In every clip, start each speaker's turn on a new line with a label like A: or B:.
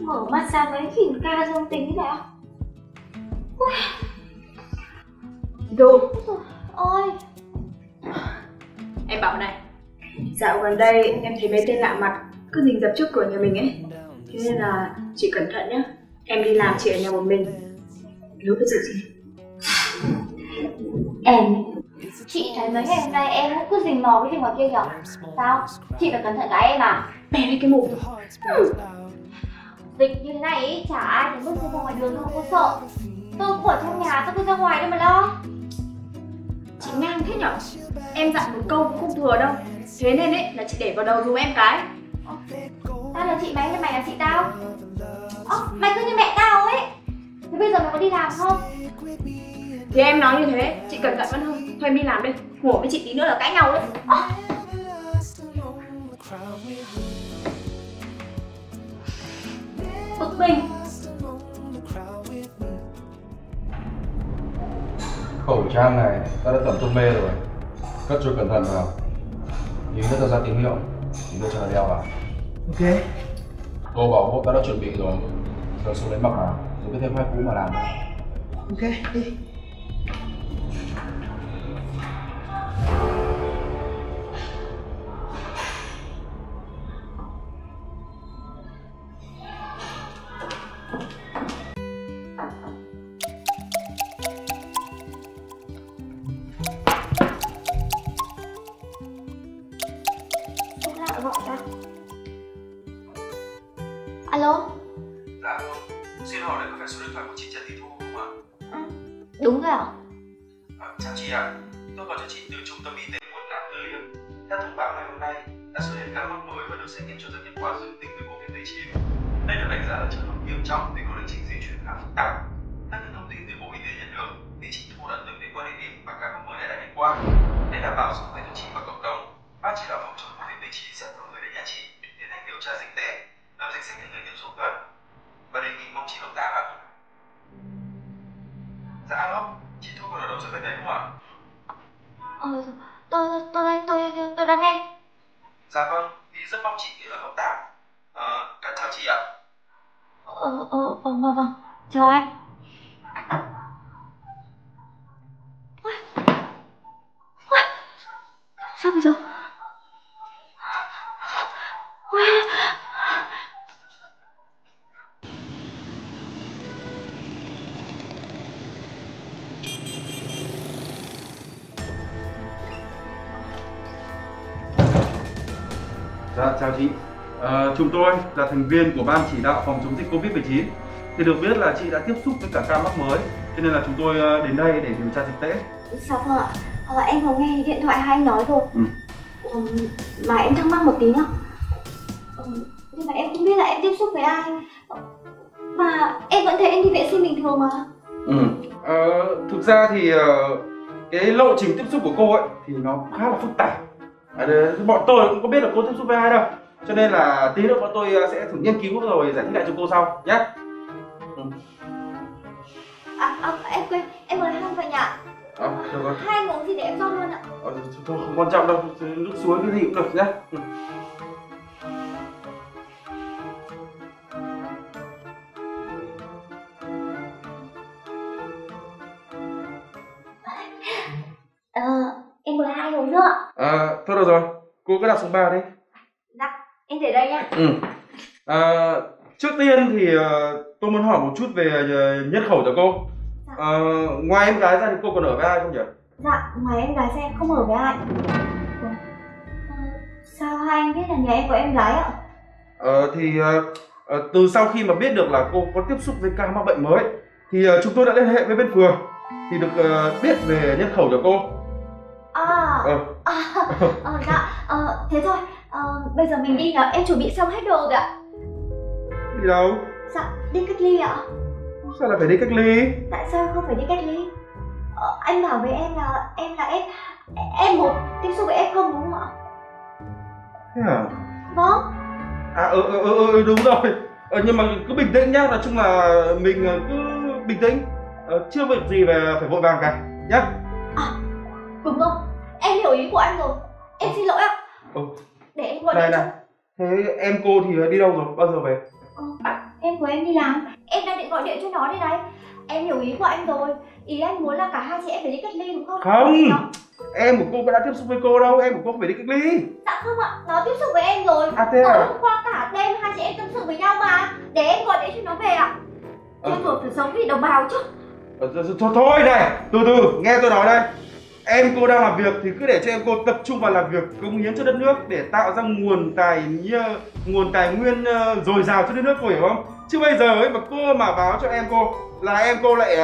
A: Mở mắt ra mấy hình ca dương tính thế nào
B: Du,
A: Ôi.
B: Em bảo này Dạo gần đây em thấy mấy tên lạ mặt cứ rình rập trước cửa nhà mình ấy. Thế nên là chị cẩn thận nhá. Em đi làm chị ở nhà một mình. Nếu có sự gì
A: Em Chị thấy mấy ngày hôm nay em cũng cứ rình mò cái gì ngoài kia nhở Sao? Chị phải cẩn thận cả em à?
B: Bè đi cái mồm
A: Dịch như thế này ý, chả ai thì bước ra ngoài đường đâu có sợ. Tôi cũng ở trong nhà, tôi cứ ra ngoài đâu mà lo.
B: Chị ngang thế nhở? Em dặn một câu cũng không thừa đâu. Thế nên ấy là chị để vào đầu dùm em cái.
A: Tao là chị mày hay mày là chị tao? Ơ, mày cứ như mẹ tao ấy. Thế bây giờ mày có đi làm không?
B: Thì em nói như thế, chị cẩn thận hơn. Thôi em đi làm đây, ngủ với chị tí nữa là cãi nhau đấy
A: Bực mình.
C: Khẩu trang này ta đã tẩm trong mê rồi. Cất cho cẩn thận vào. Tí nữa ta ra tín hiệu. Tí nữa cho nó đeo vào.
D: Ok.
C: Cô bảo hộ ta đã chuẩn bị rồi. Giờ xuống lấy mặc vào. Rồi cứ thêm hai cũ mà làm.
D: Ok, đi.
A: Alo?
C: Dạ Xin hỏi đây có phải số điện thoại của chị Trần Thị Thu không ạ?
A: Đúng rồi ạ.
C: À, chào chị ạ. Tôi gọi cho chị từ trung tâm y tế quận Nam Từ Liêm Theo thông báo ngày hôm nay đã xuất hiện ca mắc mới và được xét nghiệm cho ra kết quả dương tính với COVID-19. Đây được đánh giá là trường hợp nghiêm trọng vì có lịch trình di chuyển khá phức tạp. Những thông tin từ Bộ Y tế nhận được thì chị Thu đã từng đến qua địa điểm mà ca mắc mới này đã đi qua. Để đảm bảo sức khỏe
A: Sao giờ? Ôi.
E: Dạ, chào chị. Ờ, chúng tôi là thành viên của ban chỉ đạo phòng chống dịch Covid-19. Thì được biết là chị đã tiếp xúc với cả ca mắc mới, cho nên là chúng tôi ờ, đến đây để điều tra dịch tễ.
A: Dạ vâng ạ ờ, Em vừa nghe điện thoại hai anh nói rồi
E: Ừ.
A: ừ, Mà em thắc mắc một tí nhá ừ, Nhưng mà em không biết là em tiếp xúc với ai Mà em vẫn thấy em đi vệ sinh bình thường mà
E: Ừ. Ờ, thực ra thì ờ, cái lộ trình tiếp xúc của cô ấy thì nó khá là phức tạp. À, bọn tôi cũng có biết là cô tiếp xúc với ai đâu. Cho nên là tí nữa bọn tôi ờ, sẽ thử nghiên cứu rồi giải thích lại cho cô sau nhé.
A: À, à em quên, em mời hai vào nhà
E: À, được rồi.
A: Hai uống gì để em cho luôn ạ
E: Ờ, thôi không quan trọng đâu, nước suối cái gì cũng được nhé. Ừ.
A: Ờ, em mời hai uống nữa
E: À, thôi được rồi, cô cứ đặt số 3 đi.
A: Dạ, em để đây nhá
E: Ừ. À, trước tiên thì ờ, tôi muốn hỏi một chút về ờ, nhân khẩu cho cô. Ờ, ngoài em gái ra thì cô còn ở với ai không nhỉ?
A: Dạ, ngoài em gái ra em không ở với ai Ủa, Sao hai anh biết là nhà em có em gái ạ?
E: Ờ, thì ờ, từ sau khi mà biết được là cô có tiếp xúc với ca mắc bệnh mới thì ờ, chúng tôi đã liên hệ với bên phường thì được ờ, biết về nhân khẩu cho cô.
A: À,
E: Ờ,
A: à, ờ, dạ, ờ, thế thôi ờ, Bây giờ mình đi nào, em chuẩn bị xong hết đồ rồi ạ
E: đi đâu?
A: Dạ, đi cách ly ạ
E: Sao lại phải đi cách ly?
A: Tại sao không phải đi cách ly? Ờ, anh bảo với em là em là em em một tiếp xúc với em không đúng không ạ?
E: Thế à?
A: Vâng
E: À ừ, ừ, ừ, ừ đúng rồi. Ờ, nhưng mà cứ bình tĩnh nhá, nói chung là mình ờ, cứ bình tĩnh. Ờ, chưa việc gì về phải vội vàng cả nhá.
A: Đúng rồi, em hiểu ý của anh rồi Em xin lỗi ạ
E: Ừ.
A: Để em gọi
E: Này này, thế em cô thì đi đâu rồi? Bao giờ về?
A: Em của em đi làm. Em đang định gọi điện cho nó đây đấy Em hiểu ý của anh rồi. Ý anh muốn là cả hai chị em phải đi cách ly đúng không?
E: Không.
A: Nó,
E: em của cô đã tiếp xúc với cô đâu. Em của cô phải đi cách ly.
A: Dạ không ạ, nó tiếp xúc với em rồi.
E: À thế à?
A: Hôm qua cả đêm hai chị em tâm sự với nhau mà. Để em gọi điện cho nó về ạ.
E: Ờ.
A: Em rồi phải sống vì đồng bào chứ.
E: Ờ, thôi, thôi, thôi này. Từ từ nghe tôi nói đây em cô đang làm việc thì cứ để cho em cô tập trung vào làm việc cống hiến cho đất nước để tạo ra nguồn tài như nguồn tài nguyên ờ, dồi dào cho đất nước cô hiểu không? Chứ bây giờ ấy mà cô mà báo cho em cô là em cô lại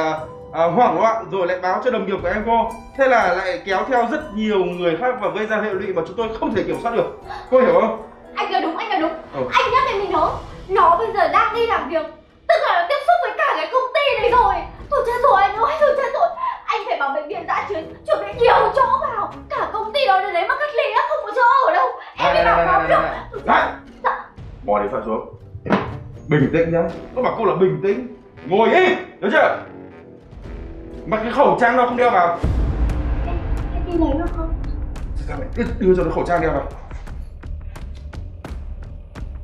E: ờ, hoảng loạn rồi lại báo cho đồng nghiệp của em cô. Thế là lại kéo theo rất nhiều người khác và gây ra hệ lụy mà chúng tôi không thể kiểm soát được. Cô hiểu không?
A: Anh nói đúng, anh nói đúng.
E: Ừ.
A: Anh nhắc đến mình nó Nó bây giờ đang đi làm việc Tức là tiếp xúc với cả cái công ty này rồi. Thôi chết rồi anh chết rồi Anh phải bảo bệnh viện chuẩn bị nhiều chỗ vào. Cả công ty đó để đấy mà cách ly á, không có chỗ ở đâu. Em mới bảo nó được.
E: Này, bỏ điện thoại xuống. Bình tĩnh nhá. Tôi bảo cô là bình tĩnh. Ngồi im được chưa? Mặc cái khẩu trang đâu không đeo vào.
A: Em, em đi lấy nó không?
E: Sao mày đưa, đưa cho nó khẩu trang đeo vào.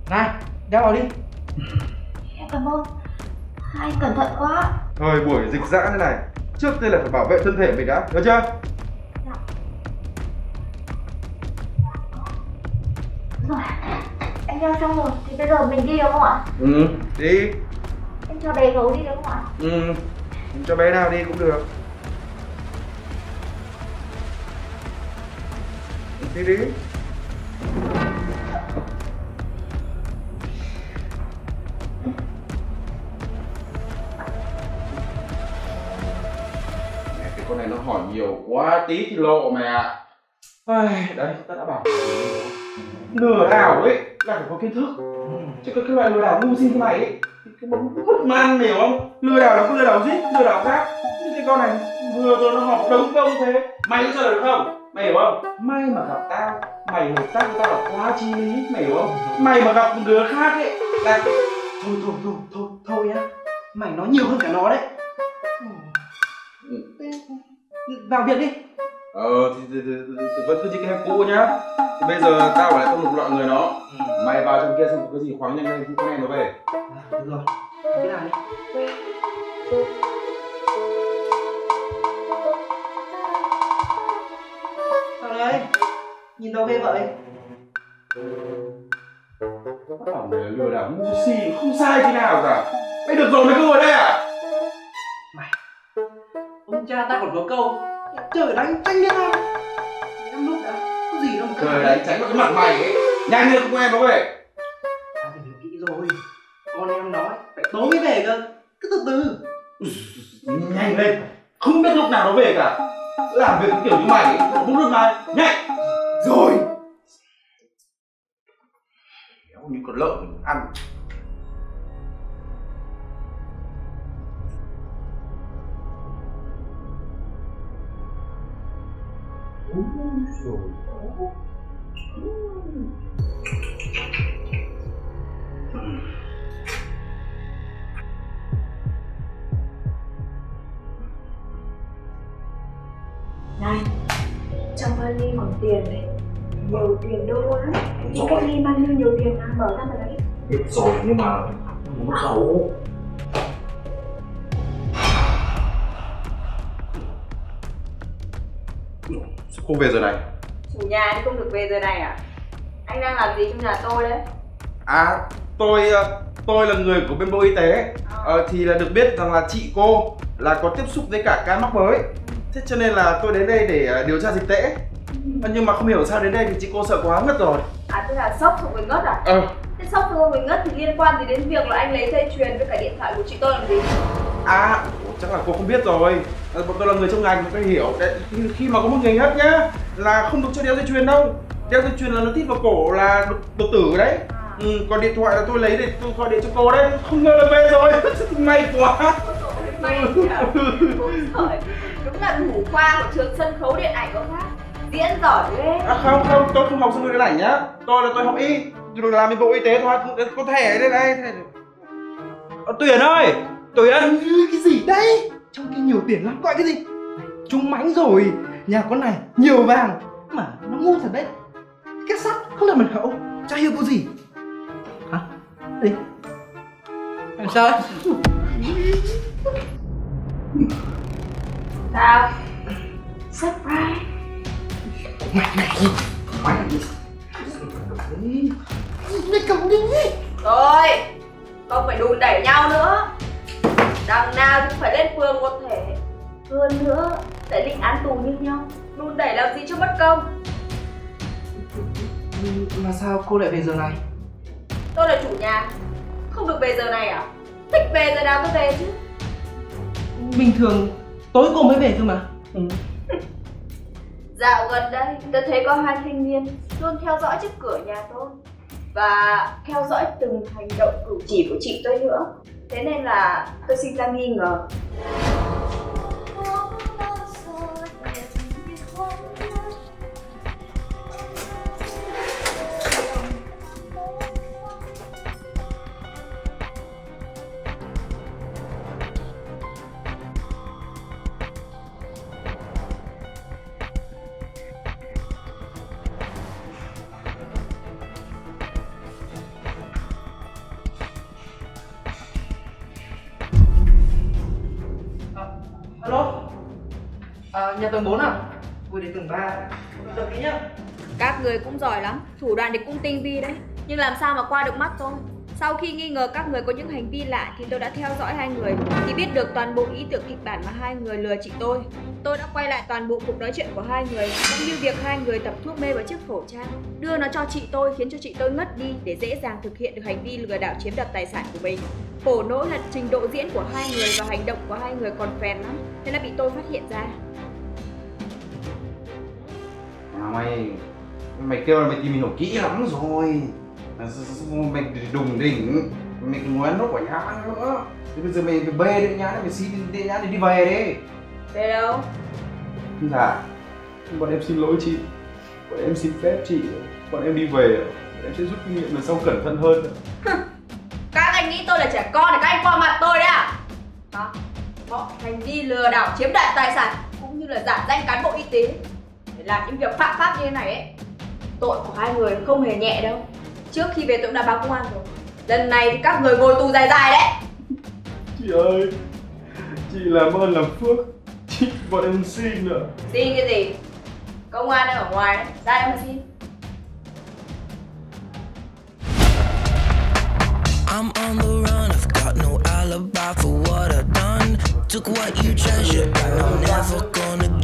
D: Này, đeo vào đi.
A: Em cảm ơn. Anh cẩn thận quá.
E: Thôi buổi dịch giã thế này trước tiên là phải bảo vệ thân thể mình đã được chưa?
A: Rồi Anh đeo xong rồi Thì bây giờ mình đi đúng không ạ?
E: ừ đi.
A: Em cho bé gấu đi đúng không ạ?
E: ừ cho bé nào đi cũng được. Đi đi hỏi nhiều quá tí thì lộ mẹ ạ. Ai, đấy ta đã bảo. Lừa đảo ấy là phải có kiến thức. Chứ cái, cái loại lừa đảo ngu si như mày ấy cái bóng hút man hiểu không? Lừa đảo là có lừa đảo gì lừa đảo khác. Như cái con này vừa rồi nó học đống công thế. Mày có chơi được không? Mày hiểu không? May mà gặp tao mày hợp tác với tao là quá chi lý mày hiểu không? Mày mà gặp một đứa khác ấy là
D: Thôi thôi thôi thôi thôi nhá. Mày nói nhiều hơn cả nó đấy. Ừ. Vào việc đi.
E: Ờ thì, thì, thì, thì, vẫn cứ như cái cũ nhá. Thì bây giờ tao lại không lục lọi người nó. Mày vào trong kia xem có cái gì khoáng nhanh lên con em nó về.
D: À, Được rồi, cái nào đi. Sao đấy? Nhìn đâu ghê vậy?
E: Bảo mày lừa đảo ngu si không sai thế nào cả. Mày được rồi mày cứ ngồi đây à
D: Ta còn có câu. Trời đánh tranh đến ai Em lúc đã Có gì đâu mà
E: Trời đánh tránh vào cái mặt mày ấy. Nhanh lên con em nó về
D: Tao phải hiểu kỹ rồi. Con em nói Phải tối mới về cơ. Cứ từ từ.
E: Nhanh lên. Không biết lúc nào nó về cả. Làm việc kiểu như mày ấy. Không được mà Nhanh. Rồi. Kéo như con lợn ăn
B: Này, trong vali còn tiền này? Nhiều tiền đâu luôn á Đi cách ly bao nhiêu nhiều tiền mà mở ra mà đấy
E: Biết rồi nhưng mà Mất khẩu Sao Không về giờ này.
B: Chủ nhà thì không được về giờ này à? Anh đang làm gì trong nhà tôi đấy?
E: À tôi ờ, tôi là người của bên bộ y tế. Ờ, thì là được biết rằng là chị cô là có tiếp xúc với cả ca mắc mới. Thế cho nên là tôi đến đây để ờ, điều tra dịch tễ. Ờ, nhưng mà không hiểu sao đến đây thì chị cô sợ quá ngất rồi.
B: À tức là sốc xong rồi ngất à?
E: Ờ.
B: Thế sốc xong rồi ngất thì liên quan gì đến việc là anh lấy dây chuyền với cả điện thoại của chị tôi làm gì?
E: À chắc là cô không biết rồi bọn tôi là người trong ngành tôi hiểu. Đấy, khi, mà có một người ngất nhá là không được cho đeo dây chuyền đâu. Đeo dây chuyền là nó tít vào cổ là đột, đột tử đấy. Ừ, còn điện thoại là tôi lấy để tôi gọi điện cho cô đấy. Không ngờ là về rồi. May quá.
B: May Đúng là thủ khoa của trường sân khấu điện ảnh có khác. Diễn giỏi ghê.
E: À không không, tôi không học sân điện ảnh nhá. Tôi là tôi học y. Rồi làm bên bộ y tế thôi, có thẻ đây này. Thẻ... à, Tuyển ơi Tuyển
D: Cái gì đấy Trong kia nhiều tiền lắm Gọi cái gì? Trung mánh rồi. Nhà con này nhiều vàng. Mà nó ngu thật đấy. Kết sắt không được mật khẩu Chả hiểu có gì? Hả? À, sao
B: Sao? Surprise.
D: Mày cầm đi
B: Thôi Không phải đùn đẩy nhau nữa Đằng nào cũng phải lên phường một thể. Hơn nữa Tại định án tù như nhau Đùn đẩy làm gì cho mất công?
D: Mà sao cô lại về giờ này?
B: Tôi là chủ nhà Không được về giờ này à? Thích về giờ nào tôi về chứ.
D: Bình thường tối cô mới về cơ mà. Ừ.
B: Dạo gần đây tôi thấy có hai thanh niên Luôn theo dõi trước cửa nhà tôi Và theo dõi từng hành động cử chỉ của chị tôi nữa Thế nên là tôi sinh ra nghi ngờ.
D: Nhà tầng 4 à Ui đến tầng 3 đợi tí nhá.
B: Các người cũng giỏi lắm, thủ đoạn thì cũng tinh vi đấy. Nhưng làm sao mà qua được mắt tôi Sau khi nghi ngờ các người có những hành vi lạ thì tôi đã theo dõi hai người Thì biết được toàn bộ ý tưởng kịch bản mà hai người lừa chị tôi. Tôi đã quay lại toàn bộ cuộc nói chuyện của hai người Cũng như việc hai người tập thuốc mê vào chiếc khẩu trang. Đưa nó cho chị tôi khiến cho chị tôi ngất đi Để dễ dàng thực hiện được hành vi lừa đảo chiếm đoạt tài sản của mình. Khổ nỗi là trình độ diễn của hai người và hành động của hai người còn phèn lắm Thế là bị tôi phát hiện ra
E: mày mày kêu là mày tìm hiểu kỹ lắm rồi. Mày đùng đỉnh mày còn nói nốt quả nhá nữa. Thế bây giờ mày mày bê đi nhá mày xin đi nhá để đi về đi.
B: Về đâu?
E: dạ. Bọn em xin lỗi chị. Bọn em xin phép chị. Bọn em đi về. Bọn em sẽ rút kinh nghiệm lần sau cẩn thận hơn.
B: Các anh nghĩ tôi là trẻ con để các anh qua mặt tôi đấy à? Hả? Mọi hành vi lừa đảo chiếm đoạt tài sản cũng như là giả danh cán bộ y tế làm những việc phạm pháp như thế này ấy. Tội của hai người không hề nhẹ đâu. Trước khi về tôi cũng đã báo công an rồi. Lần này thì các người ngồi tù dài dài đấy.
E: chị ơi chị làm ơn làm phước chị bọn em xin nữa
B: Xin cái gì? Công an đang ở ngoài đấy, ra đây mà xin.
F: I'm on the run, I've got no alibi for what I've done. Took what you treasure, and I'm never gonna